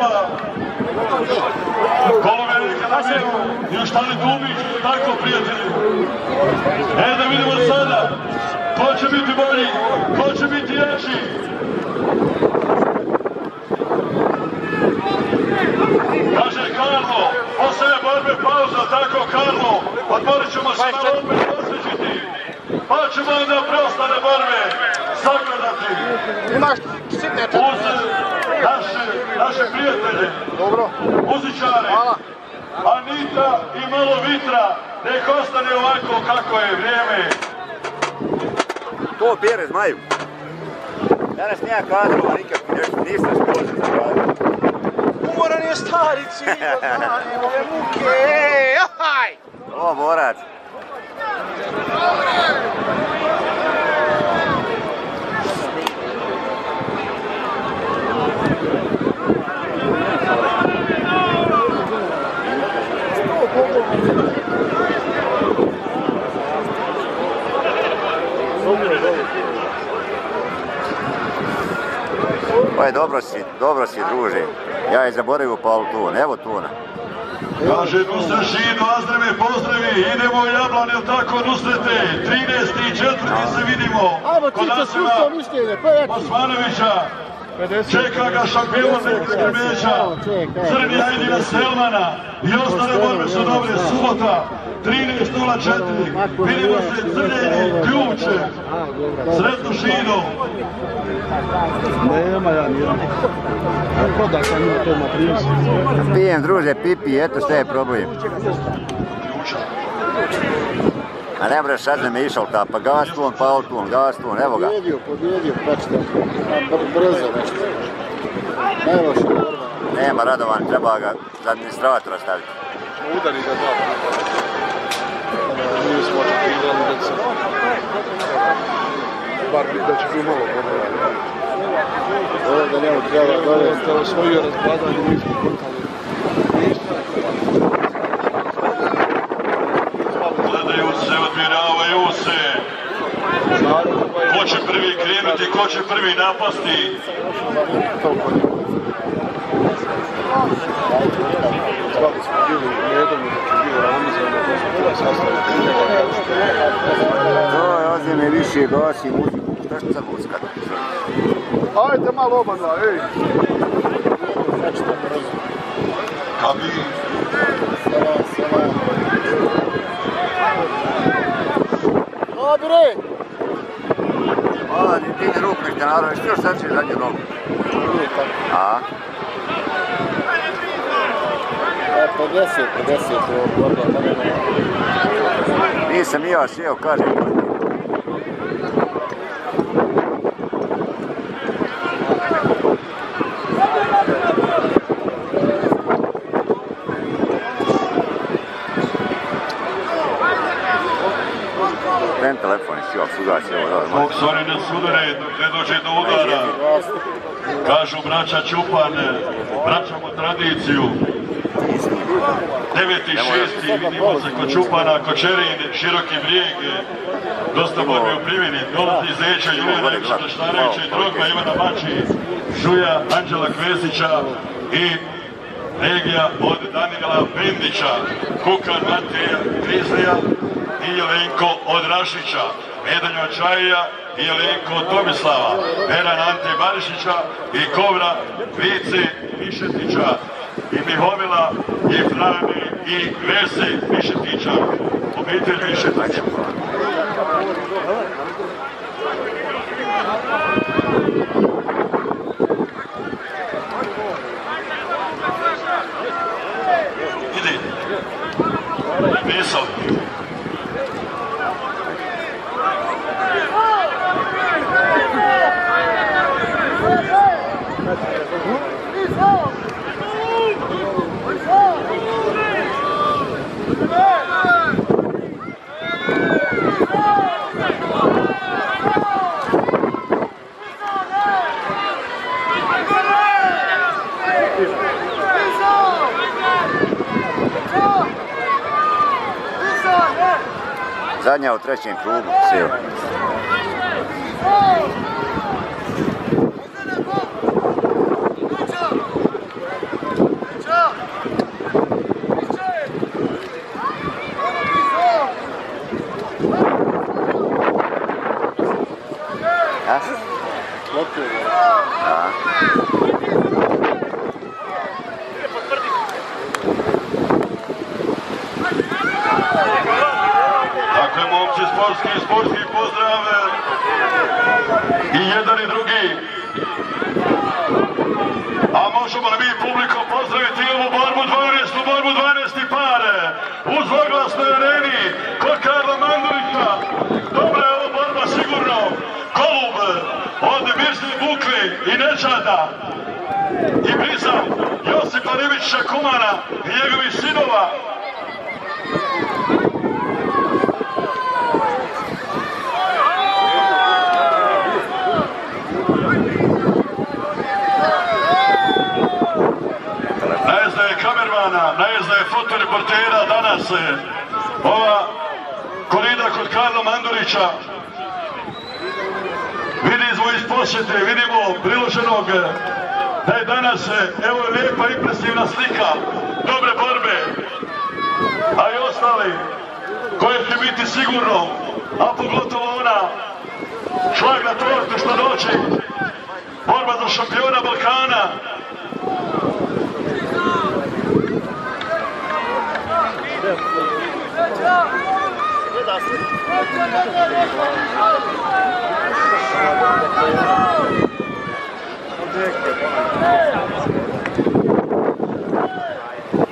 kluba. Kolove neka navijenu i u štali Dubić, tako prijatelji. E da vidimo sada, ko će biti bolji, ko će biti jači. Kaže Karlo, poslije borbe pauza, tako Karlo, odmorit ćemo se malo opet osvećiti, pa ćemo onda preostane borbe sagledati. Imaš sitne Uz naše, naše prijatelje, Dobro. muzičare, Hvala. Anita i malo vitra, nek ostane ovako kako je vrijeme. To pjere zmaju. Danas nema kadrova nikakvi, nešto niste sposobni za kadrova. Umoran je stari cigo, znani ove muke. Ahaj! O, borac. Pa je dobro si, dobro si druži. Ja je zaboravio Paul Tun, evo Tuna. Kaže Nusret Šido, Azdreme, pozdravi, idemo u Jablan, jel tako Nusrete? 13. i 4. se vidimo. Ajmo ti sa sustavom mišljenje, pa ja ti. Osmanovića, čeka ga šampion Krmeća, Crni Hajdina Selmana i ostale borbe su dobre, subota, 13.04, vidimo se Crnjeni Ključe, sretno Šido. Nema ja nijedan. Kako da sam ima to na 30? Pijem druže, pipi, eto šta je problem. A ne mreš sad da me išao ta, pa Gaston, Paul Tun, Gaston, evo ga. Pobjedio, pobjedio, praćite. Brzo nešto. Najloše borba. Nema Radovan, treba ga za administratora staviti. Udari ga dva puta. Nije smo očekivali da će bar da će biti malo dobro. Ovo da njemu treba dovesti. Da je osvojio razbadanje, mi smo kontali. Gledaju se, odmiravaju se. Ko će prvi krenuti, ko će prvi napasti? Ovdje me više gasi muziku, šta što sad muckat? Ajde malo oba dva, ej! Kabi, selam. Dobre! A, ni ti ruk nek te naravno, što sad će zadnju. A? E, 50, 50 ovo borba. tako da- Nisam i ja sjeo, kažem. Ten telefon je sjeo, sugasi ovo, se oni ne sudare, ne dođe do udara. Kažu braća Čupan, vraćamo tradiciju. 9.6. vidimo se kod Čupana, Kočerin, Široki brijeg, dosta borbi u primjeni, dolazi Zeća, Julija Rajčića, Štaravića i Drogba, Ivana Mači, Žuja, Anđela Kvezića i regija od Danila Bendića, Kukan Mateja Krizlija i Jelenko od Rašića, Medanjo Čajija i Jelenko od Tomislava, Veran Ante Barišića i Kovra Vice Mišetića i Mihovila i Frane i Vese Mišetića. Obitelj Mišetića. Zadnja u trećem krugu, sjeo. Dakle, momci, sportski, sportski pozdrav i jedan i drugi. A možemo li mi publiko pozdraviti ovu borbu 12, borbu 12 pare u zloglasnoj areni kod Karla Mandovića. Dobra je ova borba sigurno. Kolub od Mirsi Bukli i Nečada i Brizam Josipa Ribića Kumana i njegovih sinova. najezdaje kamermana, najezdaje fotoreportera danas je ova korida kod Karla Mandurića. Posjete, vidimo priloženog da je danas, evo je lijepa impresivna slika dobre borbe, a i ostali koje će biti sigurno, a pogotovo ona šlag na tortu što doći, borba za šampiona Balkana,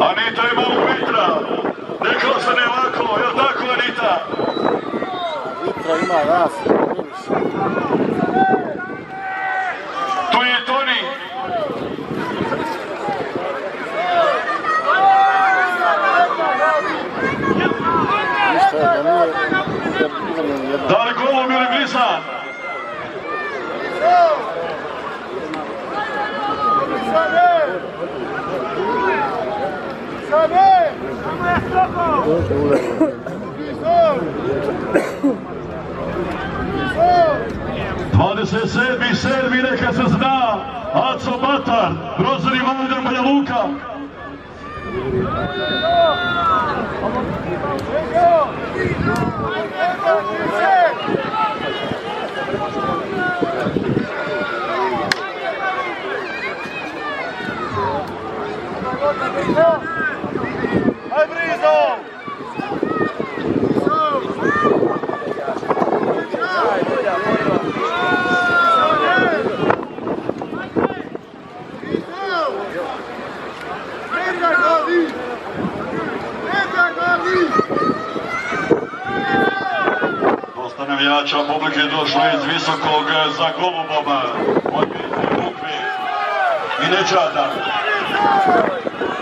Anita ima ovog vitra. Rekao se ne ovako, jel tako Anita? Vitra ima ras. Tu je i Toni. Ništa je da nije izabran jedan. Da li golub ili blisan? Dvadeset sedmi, sedmi, neka se zna, Aco Batar, Grozari Valder Banja Luka. Navijača publike je došlo iz visokog za od Mirke Bukvi i Nečada.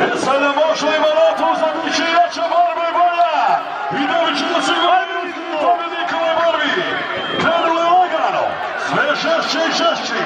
E sada može li Malato zabići jača borba i bolja i dobit ćemo se glavnički pobjednik u ovoj borbi. Krenuli lagano, sve žešće i žešći.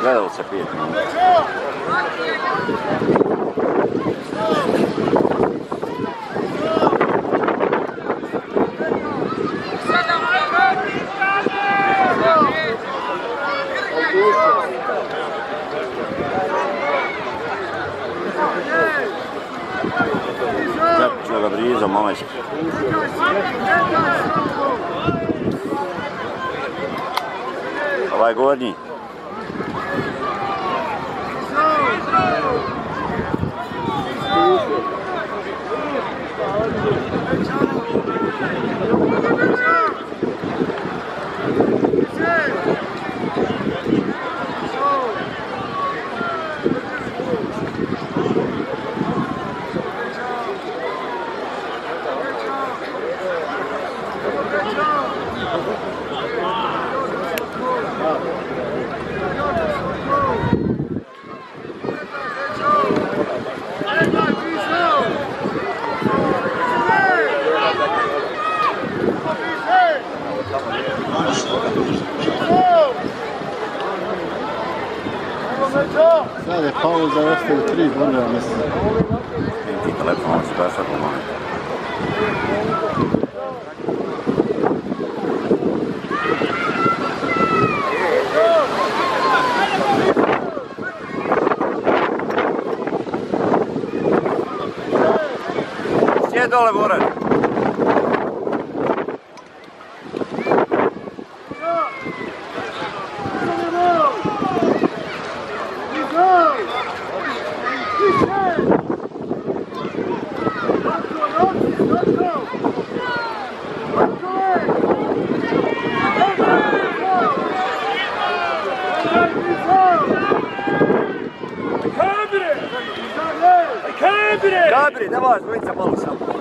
Gledalo se 5 minuta. Započeo ga blizu, momački. Ovaj gornji. Sad je pauza, ostaju tri bodova, mislim. Ti telefon, on baša pomalo. Sjed dole. Capri! Capri, ne var? Noi siamo, lo siamo.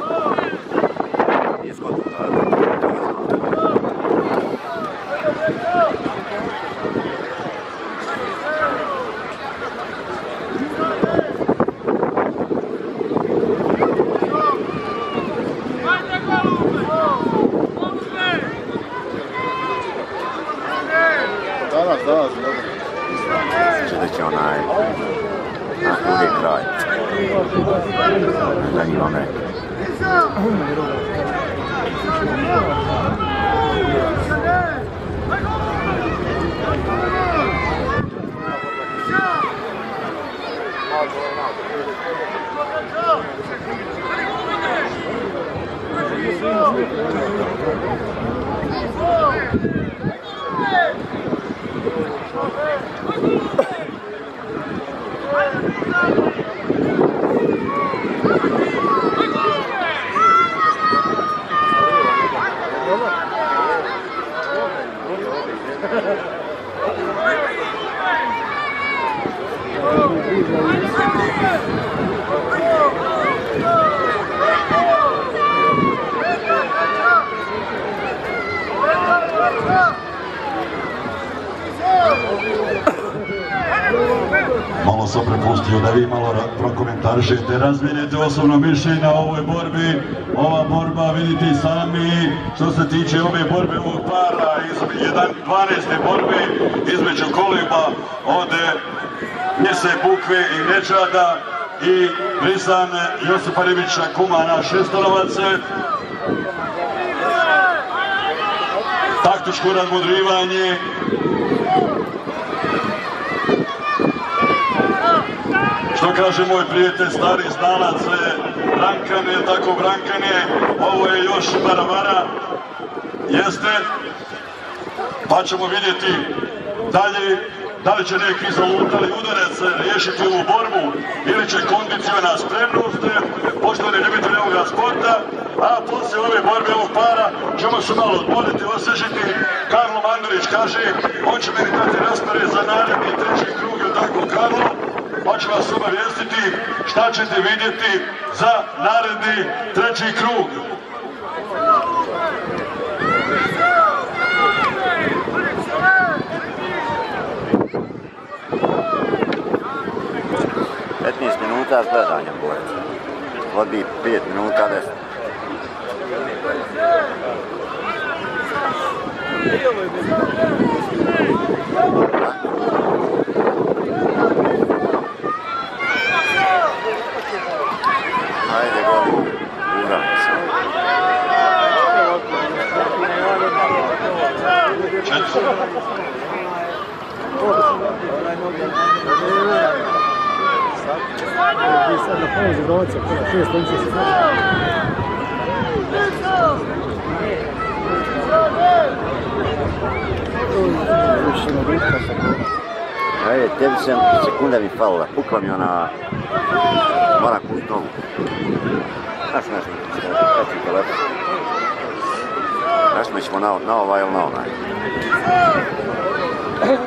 Malo sam prepustio da vi malo prokomentarišete, razmijenite osobno mišljenje o ovoj borbi. Ova borba, vidite sami, što se tiče ove borbe ovog para, iz 1, 12. borbe između koliba od Mjese Bukve i Nečada i Brisan Josipa Ribića Kumana Šestolovac. Taktičko razmudrivanje, kaže moj prijatelj, stari znalac, e, Brankan, je tako Brankan je, ovo je još baravara, jeste, pa ćemo vidjeti dalje, da li će neki zalutali udarac e, riješiti ovu borbu ili će kondiciona spremnost, e, poštovani ljubitelji ovoga sporta, a poslije ove borbe ovog para ćemo se malo odmoriti, osježiti. Karlo Mandurić kaže, on će meni dati raspored za naredni treći krug, tako Karlo? pa ću vas obavijestiti šta ćete vidjeti za naredni treći krug. minuta s gledanjem boraca. Vodi 5 minuta 10. Thank Četiri. Ti sad na pauzi domaća, kada šest lice se Ajde, tebi se sekunda mi falila, pukla mi ona... Moram kupit novu. Znaš, znaš, znaš, ti telefon. Znaš, mi ćemo na, na ovaj ili na onaj.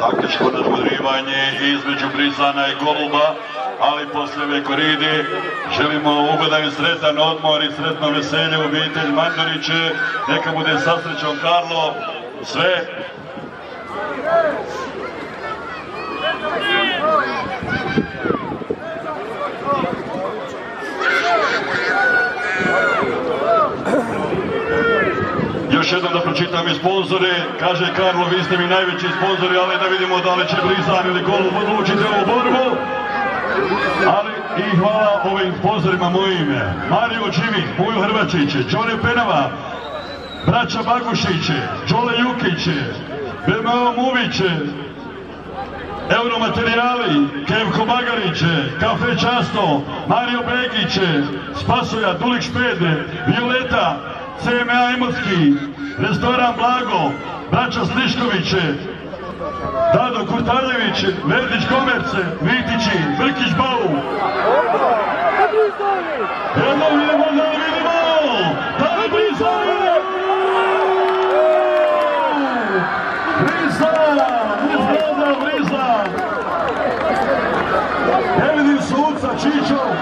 Taktičko nadmudrivanje između Brizana i Goluba, ali posle Vekoridi želimo ugodan i sretan odmor i sretno veselje u obitelj Mandoriće. Neka bude sa srećom Karlo, sve. Još jednom da pročitam i sponzore. Kaže Karlo, vi ste mi najveći sponzori, ali da vidimo da li će Brizan ili Golub odlučiti ovu borbu. Ali i hvala ovim sponzorima mojim. Mario Čivik, Mujo Hrvačić, Đone Penava, braća Bagušić, Đole Jukić, BMO Muvić, Euromaterijali, Kevko Bagarić, Kafe Často, Mario Begić, Spasoja, Dulik Špede, Violeta, CMA Imotski, restoran Blago, braća Sliškoviće, Dado Kurtarljević, Verdić Komerce, Vitići, Vrkić Bavu. Evo vidimo da vidimo! Da Brisao! Brisao! Brisao! Brisao! Evidim suca Čičov!